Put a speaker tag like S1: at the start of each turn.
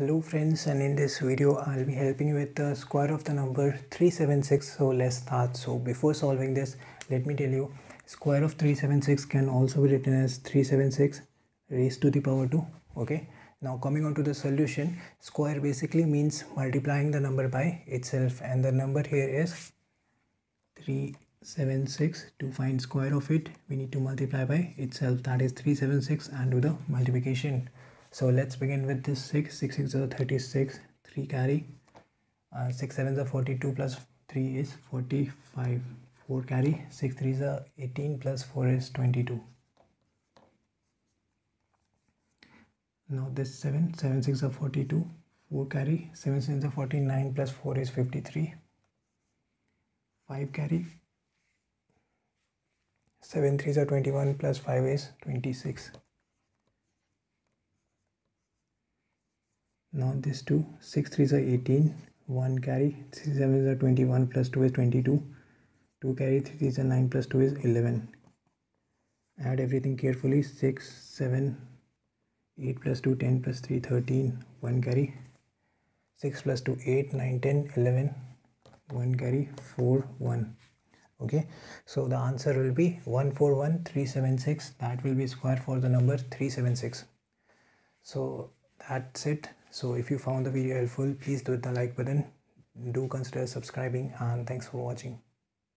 S1: Hello friends and in this video I'll be helping you with the square of the number 376 so let's start. So before solving this let me tell you square of 376 can also be written as 376 raised to the power 2 okay? Now coming on to the solution square basically means multiplying the number by itself and the number here is 376 to find square of it we need to multiply by itself. That is 376 and do the multiplication so let's begin with this 6 6 6 is 36 3 carry. Uh, 6 7 is 42 plus 3 is 45 4 carry. 6 3 is 18 plus 4 is 22 now this 7 7 6 is 42 4 carry. 7 7 is 49 plus 4 is 53 5 carry. 7 3 is 21 plus 5 is 26 now this 2 6 3s are 18 1 carry 3 7 is 21 plus 2 is 22 2 carry 3 is 9 plus 2 is 11 add everything carefully 6 7 8 plus 2 10 plus 3 13 1 carry 6 plus 2 8 9 10 11 1 carry 4 1 okay so the answer will be 141376 that will be square for the number 376 so that's it so if you found the video helpful please do hit the like button. Do consider subscribing and thanks for watching